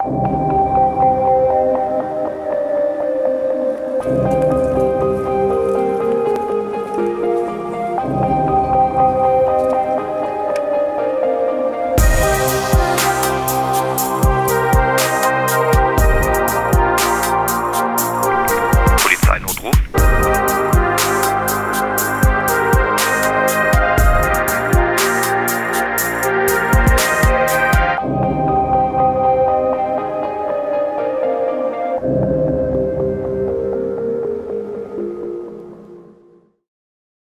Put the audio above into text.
you